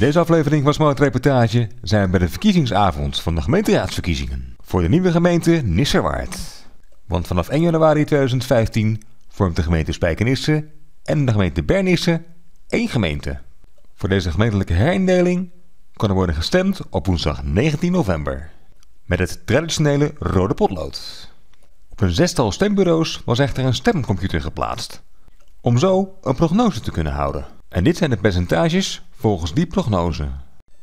deze aflevering van Smart Reportage zijn we bij de verkiezingsavond van de gemeenteraadsverkiezingen voor de nieuwe gemeente Nisserwaard. Want vanaf 1 januari 2015 vormt de gemeente Spijkenisse en de gemeente Bernisse één gemeente. Voor deze gemeentelijke herindeling kan er worden gestemd op woensdag 19 november met het traditionele rode potlood. Op een zestal stembureaus was echter een stemcomputer geplaatst, om zo een prognose te kunnen houden. En dit zijn de percentages volgens die prognose.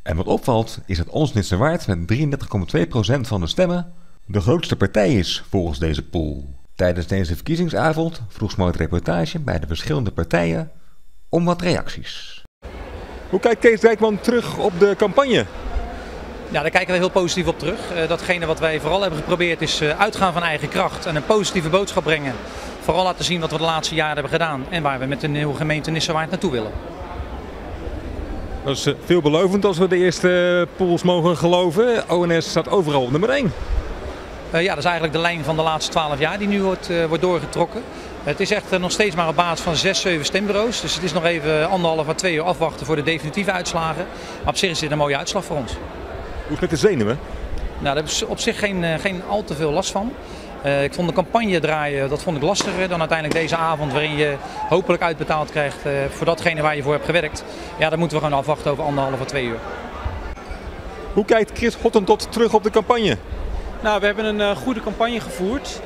En wat opvalt is dat ons Waard met 33,2% van de stemmen de grootste partij is volgens deze pool. Tijdens deze verkiezingsavond vroeg Smoot reportage bij de verschillende partijen om wat reacties. Hoe kijkt Kees Dijkman terug op de campagne? Ja, daar kijken we heel positief op terug. Uh, datgene wat wij vooral hebben geprobeerd is uh, uitgaan van eigen kracht en een positieve boodschap brengen. Vooral laten zien wat we de laatste jaren hebben gedaan en waar we met de nieuwe gemeente Nissewaard naartoe willen. Dat is uh, veelbelovend als we de eerste pools mogen geloven. ONS staat overal op nummer 1. ja, dat is eigenlijk de lijn van de laatste 12 jaar die nu wordt, wordt doorgetrokken. Het is echt nog steeds maar op basis van 6, 7 stembureaus. Dus het is nog even anderhalf à twee uur afwachten voor de definitieve uitslagen. Maar op zich is dit een mooie uitslag voor ons. Hoe is het met de zenuwen? Nou, daar heb ik op zich geen, eh, geen al te veel last van. Uh, ik vond de campagne draaien, dat vond ik lastiger dan uiteindelijk deze avond waarin je hopelijk uitbetaald krijgt uh, voor datgene waar je voor hebt gewerkt. Ja, dan moeten we gewoon afwachten over anderhalf of twee uur. Hoe kijkt Chris Hottentot terug op de campagne? Nou, we hebben een uh, goede campagne gevoerd.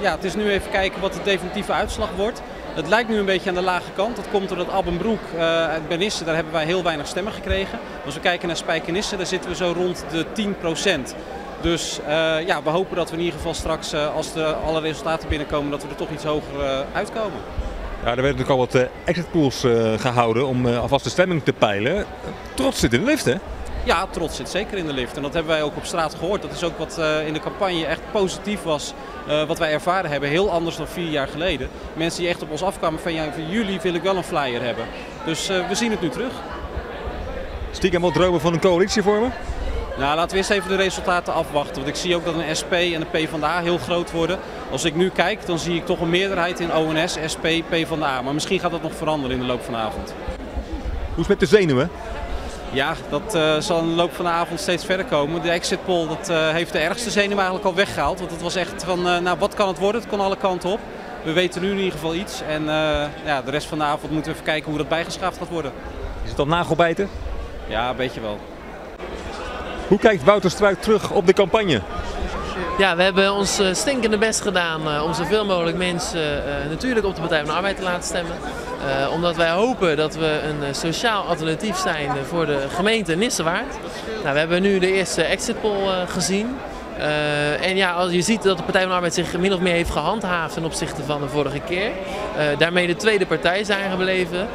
ja, het is nu even kijken wat de definitieve uitslag wordt. Het lijkt nu een beetje aan de lage kant. Dat komt doordat Abbenbroek uh, uit Bernisse, daar hebben wij heel weinig stemmen gekregen. Als we kijken naar Spijkenisse, daar zitten we zo rond de 10%. Dus uh, ja, we hopen dat we in ieder geval straks, uh, als de, alle resultaten binnenkomen, dat we er toch iets hoger uitkomen. Ja, er werden natuurlijk al wat exit polls gehouden om alvast de stemming te peilen. Trots zit in de lift, hè? Ja, trots zit zeker in de lift. En dat hebben wij ook op straat gehoord. Dat is ook wat uh, in de campagne echt positief was. Uh, wat wij ervaren hebben. Heel anders dan vier jaar geleden. Mensen die echt op ons afkwamen van ja, voor jullie wil ik wel een flyer hebben. Dus uh, we zien het nu terug. Stiekem wat dromen van een coalitie vormen? Nou, laten we eerst even de resultaten afwachten. Want ik zie ook dat een SP en de PvdA heel groot worden. Als ik nu kijk, dan zie ik toch een meerderheid in ONS, SP, PvdA. Maar misschien gaat dat nog veranderen in de loop van de avond. Hoe is het met de zenuwen? Ja, dat uh, zal in de loop van de avond steeds verder komen. De exit poll dat, uh, heeft de ergste zenuw eigenlijk al weggehaald. Want het was echt van, uh, nou wat kan het worden? Het kon alle kanten op. We weten nu in ieder geval iets. En ja, de rest van de avond moeten we even kijken hoe dat bijgeschaafd gaat worden. Is het al nagelbijten? Ja, een beetje wel. Hoe kijkt Wouter Struik terug op de campagne? Ja, we hebben ons stinkende best gedaan om zoveel mogelijk mensen natuurlijk op de Partij van de Arbeid te laten stemmen. Uh, omdat wij hopen dat we een uh, sociaal alternatief zijn voor de gemeente Nissewaard. Nou, we hebben nu de eerste exit poll gezien. en ja, als je ziet dat de Partij van de Arbeid zich min of meer heeft gehandhaafd ten opzichte van de vorige keer. daarmee de tweede partij zijn gebleven.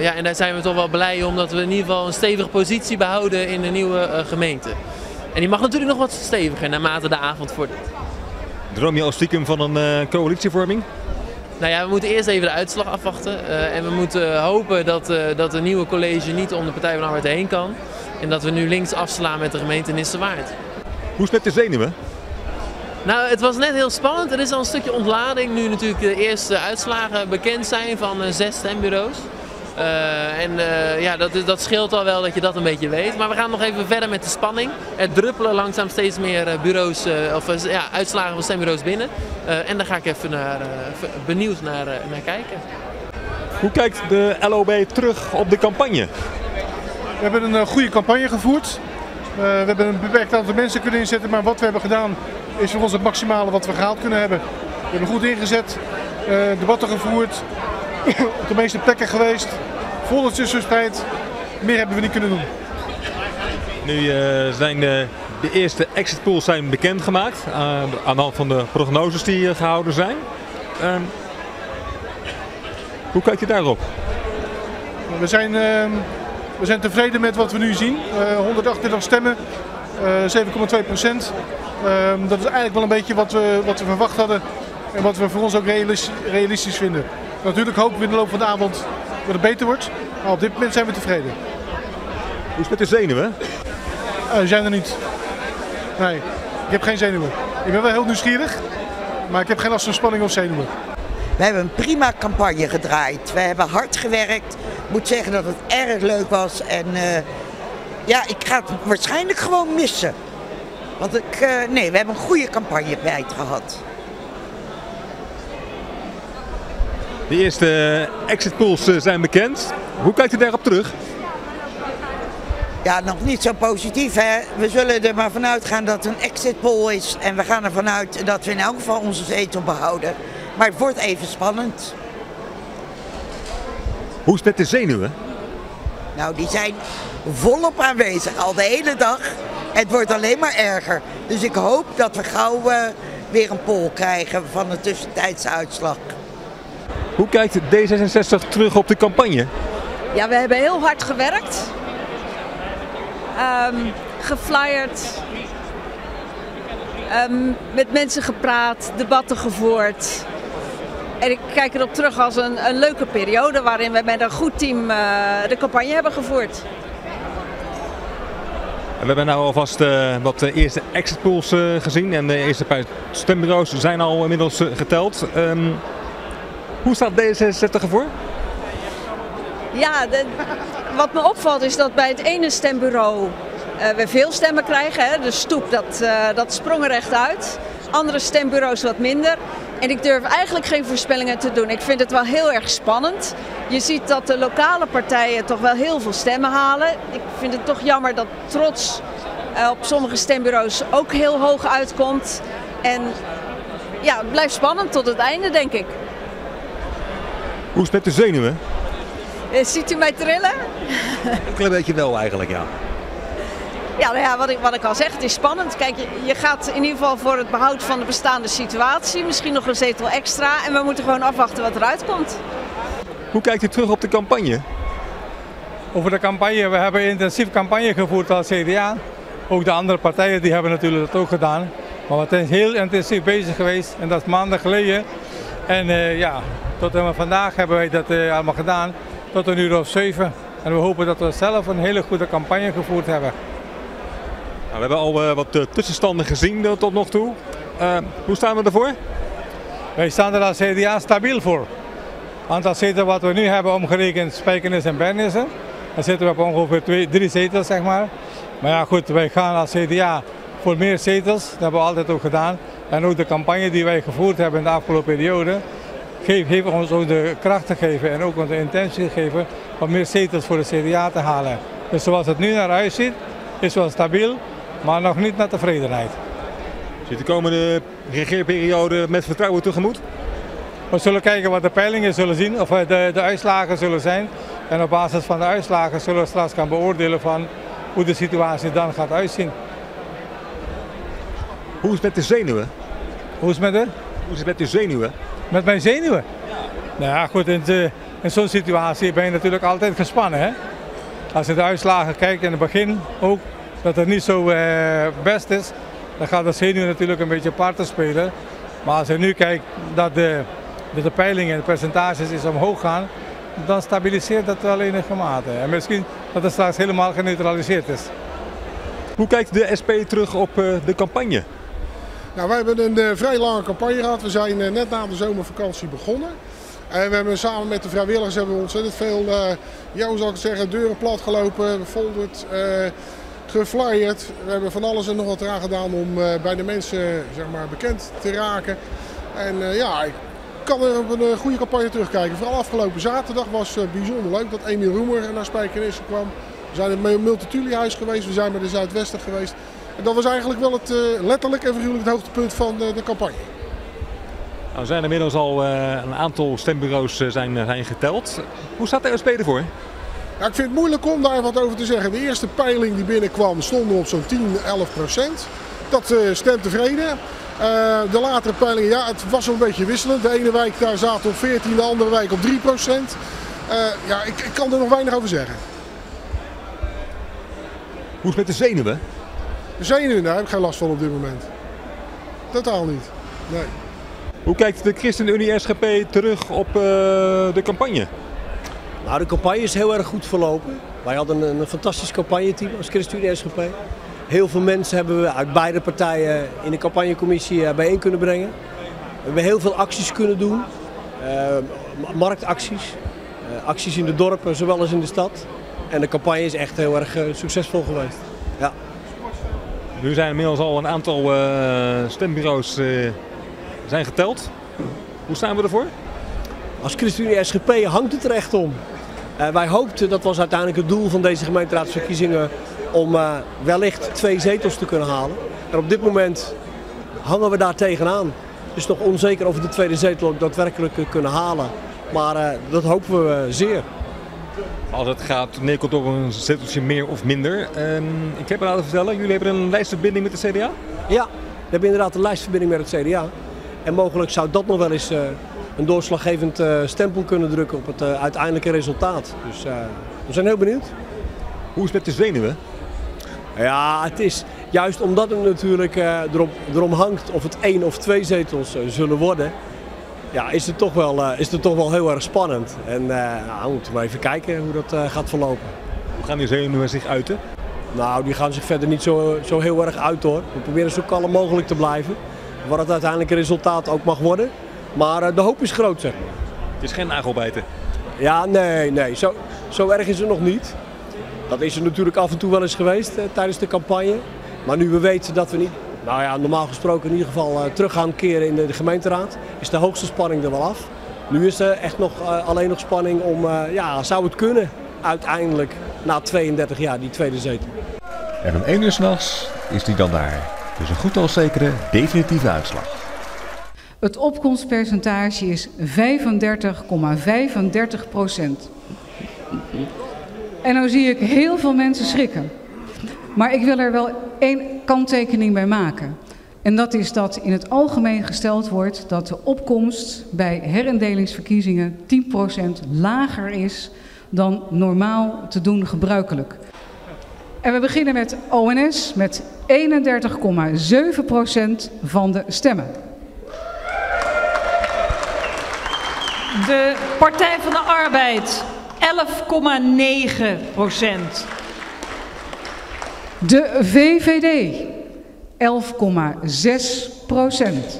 ja, en daar zijn we toch wel blij om dat we in ieder geval een stevige positie behouden in de nieuwe gemeente. En die mag natuurlijk nog wat steviger naarmate de avond vordert. Droom je al stiekem van een coalitievorming? Nou ja, we moeten eerst even de uitslag afwachten. Uh, en we moeten hopen dat, uh, dat de nieuwe college niet om de Partij van de Arbeid heen kan. En dat we nu links afslaan met de gemeente Nissewaard. Hoe is het met de zenuwen? Nou, het was net heel spannend. Er is al een stukje ontlading nu natuurlijk de eerste uitslagen bekend zijn van uh, zes stembureaus. Uh, en uh, ja, dat, dat scheelt al wel dat je dat een beetje weet. Maar we gaan nog even verder met de spanning. Er druppelen langzaam steeds meer uh, bureaus, of ja, uitslagen van stembureaus binnen. en daar ga ik even naar, benieuwd naar, naar kijken. Hoe kijkt de LOB terug op de campagne? We hebben een goede campagne gevoerd. we hebben een beperkt aantal mensen kunnen inzetten, maar wat we hebben gedaan is voor ons het maximale wat we gehaald kunnen hebben. We hebben goed ingezet, debatten gevoerd, op de meeste plekken geweest. Volletjes verspreid. Meer hebben we niet kunnen doen. Nu uh, zijn de, de, eerste exit polls zijn bekendgemaakt uh, aan de hand van de prognoses die uh, gehouden zijn. Ehm, hoe kijk je daarop? We zijn, ehm, we zijn tevreden met wat we nu zien. 138 stemmen, 7,2 procent. Ehm, dat is eigenlijk wel een beetje wat we, wat we verwacht hadden en wat we voor ons ook realistisch vinden. Natuurlijk hopen we in de loop van de avond dat het beter wordt. Maar op dit moment zijn we tevreden. Hoe is het met de zenuwen? Uh, die zijn er niet. Nee, ik heb geen zenuwen. Ik ben wel heel nieuwsgierig, maar ik heb geen last van spanning of zenuwen. We hebben een prima campagne gedraaid. We hebben hard gewerkt moet zeggen dat het erg leuk was. En uh, ja, ik ga het waarschijnlijk gewoon missen. Want ik, uh, nee, we hebben een goede campagne bij het gehad. De eerste exit polls zijn bekend. Hoe kijkt u daarop terug? Ja, nog niet zo positief. Hè? We zullen er maar vanuit gaan dat het een exit poll is. En we gaan ervan uit dat we in elk geval onze zetel behouden. Maar het wordt even spannend. Hoe is het met de zenuwen? Nou, die zijn volop aanwezig al de hele dag. Het wordt alleen maar erger. Dus ik hoop dat we gauw uh, weer een poll krijgen van de tussentijdse uitslag. Hoe kijkt D66 terug op de campagne? Ja, we hebben heel hard gewerkt. Um, geflyerd. Um, met mensen gepraat, debatten gevoerd. En ik kijk erop terug als een, een leuke periode waarin we met een goed team uh, de campagne hebben gevoerd. We hebben nu alvast uh, wat de eerste exit polls uh, gezien en de eerste paar stembureaus zijn al inmiddels geteld. Um, hoe staat D66 ervoor? Ja, wat me opvalt is dat bij het ene stembureau uh, we veel stemmen krijgen. Hè. De stoep dat, uh, dat sprong er uit. Andere stembureaus wat minder. En ik durf eigenlijk geen voorspellingen te doen. Ik vind het wel heel erg spannend. Je ziet dat de lokale partijen toch wel heel veel stemmen halen. Ik vind het toch jammer dat trots uh, op sommige stembureaus ook heel hoog uitkomt. En ja, het blijft spannend tot het einde, denk ik. Hoe is het met de zenuwen? Uh, ziet u mij trillen? Een klein beetje wel eigenlijk, ja. Ja, nou ja wat, ik, wat ik al zeg, het is spannend. Kijk, je, je gaat in ieder geval voor het behoud van de bestaande situatie. Misschien nog een zetel extra. En we moeten gewoon afwachten wat eruit komt. Hoe kijkt u terug op de campagne? Over de campagne, we hebben intensief campagne gevoerd als CDA. Ook de andere partijen die hebben natuurlijk dat ook gedaan. Maar we zijn heel intensief bezig geweest en dat is maanden geleden. En uh, ja, tot en vandaag hebben wij dat uh, allemaal gedaan, tot een uur of zeven. En we hopen dat we zelf een hele goede campagne gevoerd hebben. Nou, we hebben al uh, wat tussenstanden gezien tot nog toe. hoe staan we ervoor? Wij staan er als CDA stabiel voor. Aantal zetels wat we nu hebben omgerekend, Spijkenis en Bernissen. Dan zitten we op ongeveer twee, drie zetels, zeg maar. Maar ja, goed, wij gaan als CDA voor meer zetels. Dat hebben we altijd ook gedaan. En ook de campagne die wij gevoerd hebben in de afgelopen periode, heeft ons ook de kracht te geven en ook de intentie geven om meer zetels voor de CDA te halen. Dus zoals het nu naar huis ziet, is wel stabiel, maar nog niet naar tevredenheid. Zit de komende regeerperiode met vertrouwen tegemoet? We zullen kijken wat de peilingen zullen zien, of de, de uitslagen zullen zijn. En op basis van de uitslagen zullen we straks gaan beoordelen van hoe de situatie dan gaat uitzien. Hoe is het met de zenuwen? Hoe is het met de? Hoe is het met de zenuwen? Met mijn zenuwen? Ja. Nou ja, goed, in, in zo'n situatie ben je natuurlijk altijd gespannen. Hè? Als je de uitslagen kijkt in het begin ook, dat het niet zo uh, best is, dan gaat de zenuw natuurlijk een beetje parten spelen. Maar als je nu kijkt dat de, de peilingen en de percentages is omhoog gaan, dan stabiliseert dat wel enige mate. En misschien dat het straks helemaal geneutraliseerd is. Hoe kijkt de SP terug op uh, de campagne? Nou, wij hebben een uh, vrij lange campagne gehad. We zijn uh, net na de zomervakantie begonnen. En we hebben samen met de vrijwilligers hebben we ontzettend veel, uh, hoe zal ik zeggen, deuren platgelopen, gefolderd, geflyerd. We hebben van alles en nog wat eraan gedaan om bij de mensen zeg maar, bekend te raken. En ja, ik kan er op een goede campagne terugkijken. Vooral afgelopen zaterdag was bijzonder leuk dat Emiel Roemer naar Spijkenisse kwam. We zijn in het Multituli-huis geweest, we zijn bij de Zuidwesten geweest. En dat was eigenlijk wel het uh, letterlijk en figuurlijk het hoogtepunt van de, de campagne. Nou zijn er inmiddels al uh, een aantal stembureaus uh, zijn, zijn geteld. Hoe staat de SP ervoor? Ja, ik vind het moeilijk om daar wat over te zeggen. De eerste peiling die binnenkwam stond op zo'n 10, 11 procent. Dat stemt tevreden. de latere peilingen, ja, het was wel een beetje wisselend. De ene wijk daar zaten op 14, de andere wijk op 3 procent. ja, ik, ik kan er nog weinig over zeggen. Hoe is het met de zenuwen? De zenuwen, daar heb ik geen last van op dit moment. Totaal niet. Nee. Hoe kijkt de ChristenUnie SGP terug op uh, de campagne? Nou, de campagne is heel erg goed verlopen. Wij hadden een, een fantastisch campagneteam als ChristenUnie SGP. Heel veel mensen hebben we uit beide partijen in de campagnecommissie bijeen kunnen brengen. We hebben heel veel acties kunnen doen. Uh, marktacties, uh, acties in de dorpen, zowel als in de stad. En de campagne is echt heel erg succesvol geweest. Nu zijn inmiddels al een aantal stembureaus zijn geteld. Hoe staan we ervoor? Als ChristenUnie SGP hangt het er echt om. Uh, wij hoopten, dat was uiteindelijk het doel van deze gemeenteraadsverkiezingen, om wellicht twee zetels te kunnen halen. En op dit moment hangen we daar tegenaan. Het is nog onzeker of we de tweede zetel ook daadwerkelijk kunnen halen. Maar dat hopen we zeer. Als het gaat neerkomt op een zeteltje meer of minder. Ehm, ik heb het laten vertellen, jullie hebben een lijstverbinding met de CDA? Ja, we hebben inderdaad een lijstverbinding met het CDA. En mogelijk zou dat nog wel eens een doorslaggevend uh, stempel kunnen drukken op het uh, uiteindelijke resultaat. Dus uh, we zijn heel benieuwd. Hoe is het met de zenuwen? Ja, het is juist omdat het natuurlijk erom, erom hangt of het één of twee zetels zullen worden. Ja, is het toch wel, is het toch wel heel erg spannend. En nou, we moeten maar even kijken hoe dat gaat verlopen. Hoe gaan die zenuwen zich uiten? Nou, die gaan zich verder niet zo, zo heel erg uit hoor. We proberen zo kalm mogelijk te blijven. Wat het uiteindelijke resultaat ook mag worden. Maar eh, de hoop is groot, zeg Het is geen nagelbijten? Ja, nee, nee. Zo, zo erg is het nog niet. Dat is er natuurlijk af en toe wel eens geweest eh, tijdens de campagne. Maar nu we weten dat we niet, nou ja, normaal gesproken in ieder geval uh, terug gaan keren in de, de, gemeenteraad, is de hoogste spanning er wel af. Nu is er echt nog, uh, alleen nog spanning om, uh, ja, zou het kunnen uiteindelijk na 32 jaar, die tweede zetel. En om 1 uur s'nachts is die dan daar. Dus een goed als zekere definitieve uitslag. Het opkomstpercentage is 35,35 procent. En nou zie ik heel veel mensen schrikken. Maar ik wil er wel één kanttekening bij maken. En dat is dat in het algemeen gesteld wordt dat de opkomst bij herindelingsverkiezingen 10% lager is dan normaal te doen gebruikelijk. En we beginnen met ONS met 31,7% van de stemmen. De Partij van de Arbeid 11,9 procent. De VVD 11,6 procent.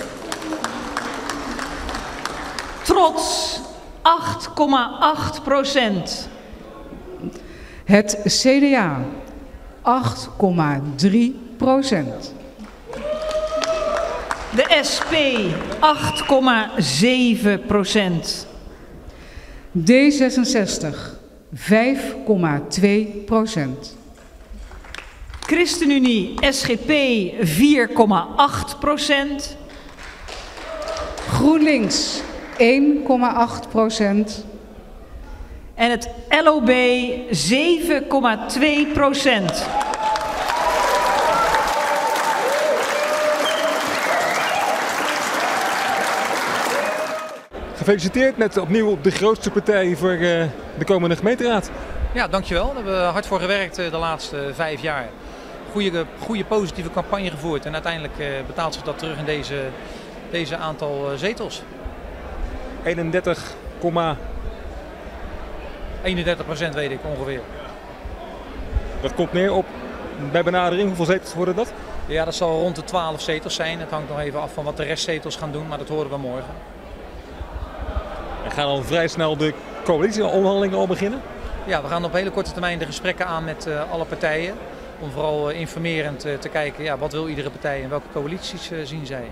Trots 8,8 procent. Het CDA 8,3 procent. De SP 8,7 procent. D66 5,2 procent. ChristenUnie SGP 4,8 procent. GroenLinks 1,8 procent. En het LOB 7,2 procent. Gefeliciteerd met opnieuw de grootste partij voor uh, de komende gemeenteraad. Ja, dankjewel. Daar hebben we hard voor gewerkt uh, de laatste vijf jaar. Goede, goede positieve campagne gevoerd en uiteindelijk uh, betaalt zich dat terug in deze, deze aantal zetels. 31, 31 procent weet ik ongeveer. Dat komt neer op, bij benadering, hoeveel zetels worden dat? Ja, dat zal rond de 12 zetels zijn. Het hangt nog even af van wat de restzetels gaan doen, maar dat horen we morgen. En gaan dan vrij snel de coalitieonderhandelingen al beginnen? Ja, we gaan op hele korte termijn de gesprekken aan met uh, alle partijen. Om vooral uh, informerend uh, te kijken, ja, wat wil iedere partij en welke coalities zien zij.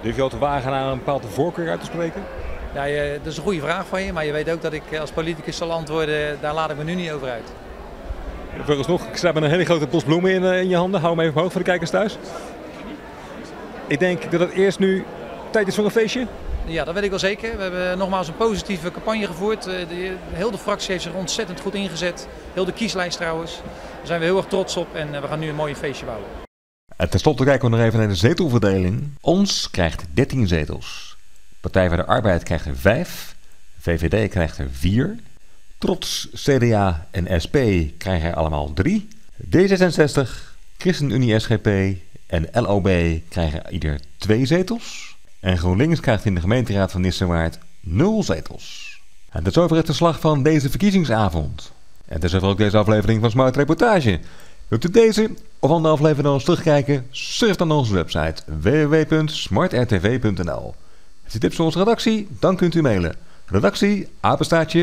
Durf je al te wagen naar een bepaalde voorkeur uit te spreken? Ja, je, dat is een goede vraag van je, maar je weet ook dat ik als politicus zal antwoorden, daar laat ik me nu niet over uit. nog, ik sta met een hele grote bos bloemen in, in je handen. Hou hem even omhoog voor de kijkers thuis. Ik denk dat het eerst nu tijd is voor een feestje. Ja, dat weet ik wel zeker. We hebben nogmaals een positieve campagne gevoerd. Eh, de, heel de fractie heeft zich ontzettend goed ingezet. Heel de kieslijst trouwens. Daar zijn we heel erg trots op en eh, we gaan nu een mooi feestje bouwen. En ten slotte kijken we nog even naar de zetelverdeling. Ons krijgt 13 zetels. Partij voor de Arbeid krijgt er 5. VVD krijgt er 4. Trots, CDA en SP krijgen er allemaal 3. D66, ChristenUnie SGP en LOB krijgen ieder 2 zetels. En GroenLinks krijgt in de gemeenteraad van Nissewaard nul zetels. En tot zover het verslag van deze verkiezingsavond. En tot zover ook deze aflevering van Smart Reportage. Wilt u deze of andere aflevering nog eens terugkijken? Surf dan naar onze website www.smartrtv.nl. Heeft u tips voor onze redactie? Dan kunt u mailen Redactie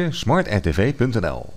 smartrtv.nl